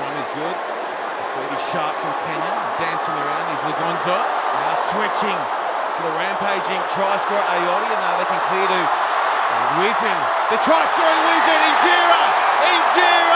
one is good. Pretty sharp from Kenya. Dancing around is Lagunza. Now switching to the rampaging try scorer Ayodi. And now they can clear to Wizen. The try scoring Wizen.